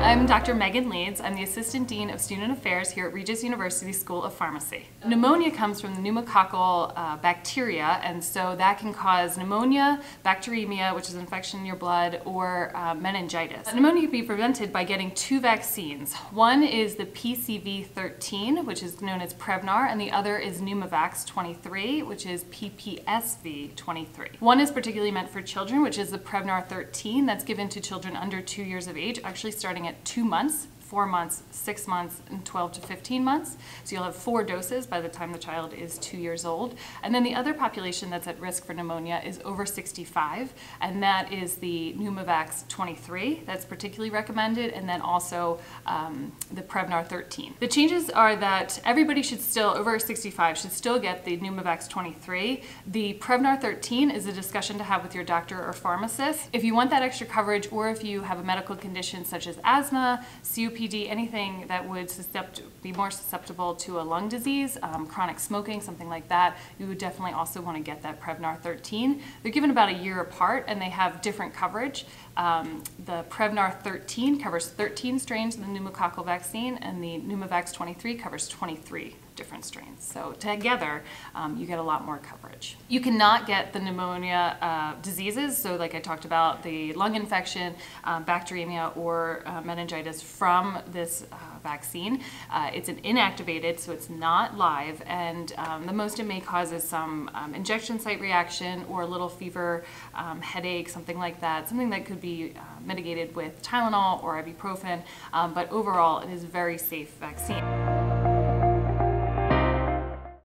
I'm Dr. Megan Leeds. I'm the Assistant Dean of Student Affairs here at Regis University School of Pharmacy. Pneumonia comes from the pneumococcal uh, bacteria, and so that can cause pneumonia, bacteremia, which is an infection in your blood, or uh, meningitis. Pneumonia can be prevented by getting two vaccines. One is the PCV13, which is known as Prevnar, and the other is Pneumovax 23, which is PPSV 23. One is particularly meant for children, which is the Prevnar 13, that's given to children under two years of age, actually starting at two months four months, six months, and 12 to 15 months. So you'll have four doses by the time the child is two years old. And then the other population that's at risk for pneumonia is over 65, and that is the Pneumovax 23 that's particularly recommended, and then also um, the Prevnar 13. The changes are that everybody should still, over 65, should still get the Pneumovax 23. The Prevnar 13 is a discussion to have with your doctor or pharmacist. If you want that extra coverage, or if you have a medical condition such as asthma, COPD, COPD, anything that would be more susceptible to a lung disease, um, chronic smoking, something like that, you would definitely also want to get that Prevnar 13. They're given about a year apart and they have different coverage. Um, the Prevnar 13 covers 13 strains of the pneumococcal vaccine and the Pneumovax 23 covers 23 different strains. So together, um, you get a lot more coverage. You cannot get the pneumonia uh, diseases, so like I talked about, the lung infection, uh, bacteremia, or uh, meningitis from this uh, vaccine. Uh, it's an inactivated, so it's not live, and um, the most it may cause is some um, injection site reaction or a little fever, um, headache, something like that, something that could be uh, mitigated with Tylenol or ibuprofen, um, but overall it is a very safe vaccine.